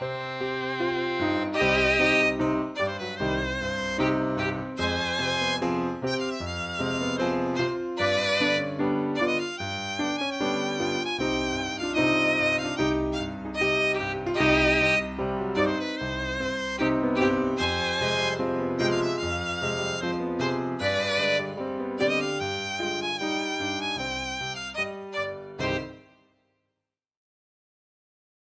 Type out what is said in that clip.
う